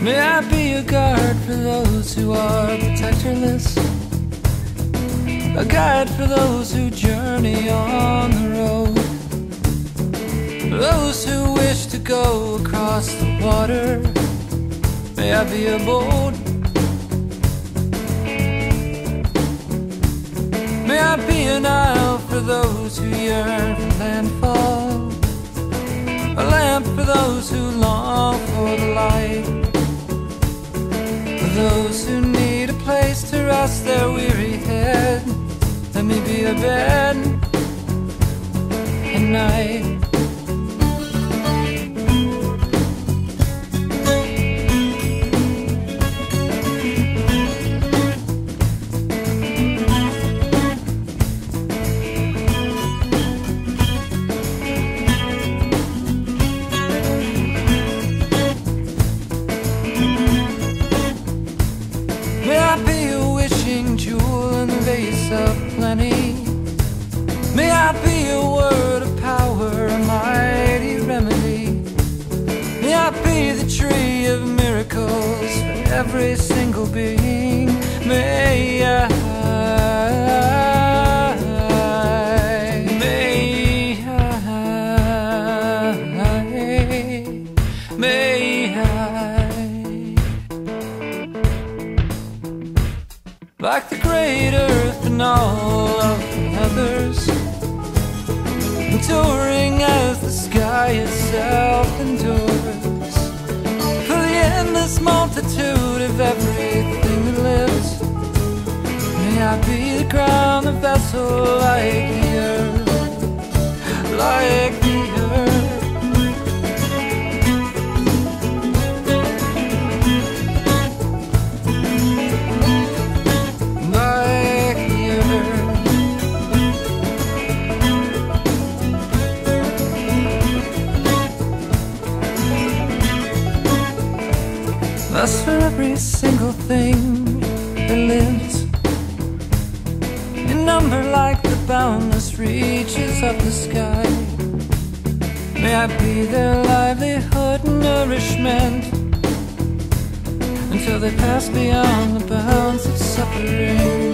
May I be a guard for those who are protectorless A guide for those who journey on the road? Those who wish to go across the water? May I be a boat May I be an isle for those who yearn for landfall those who need a place to rest their weary head. Let me be a bed at night. Plenty. May I be a word of power, a mighty remedy. May I be the tree of miracles for every Like the great earth and all of the others Enduring as the sky itself endures. For the endless multitude of everything that lives. May I be the crown, the vessel like the earth Like Thus for every single thing that lives. In number like the boundless reaches of the sky. May I be their livelihood and nourishment. Until they pass beyond the bounds of suffering